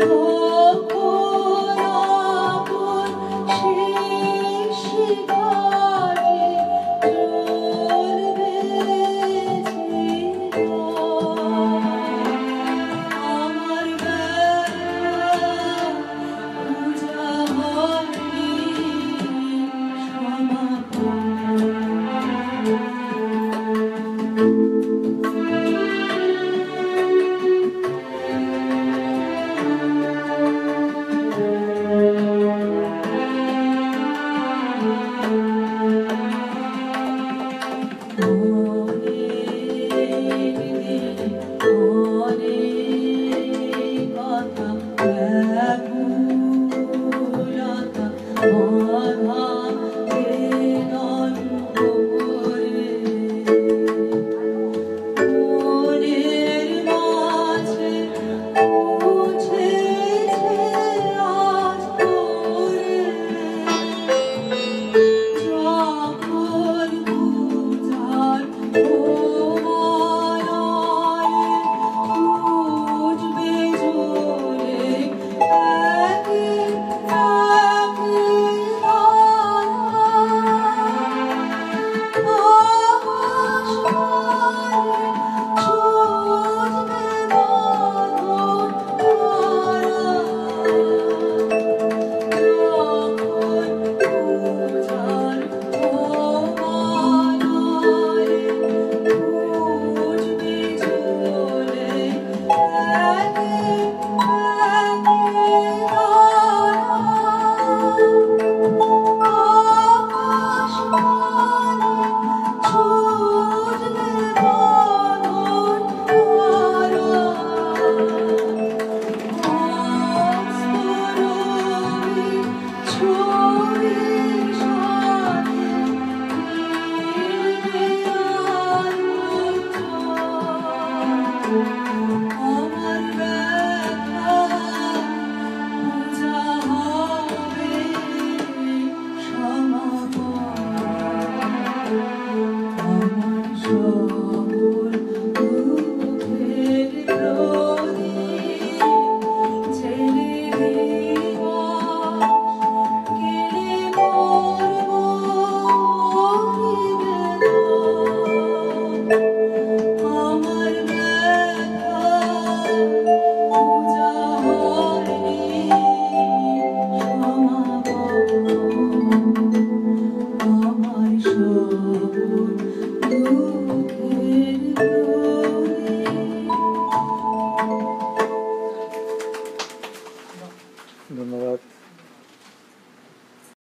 amor. more.